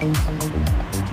どうですか?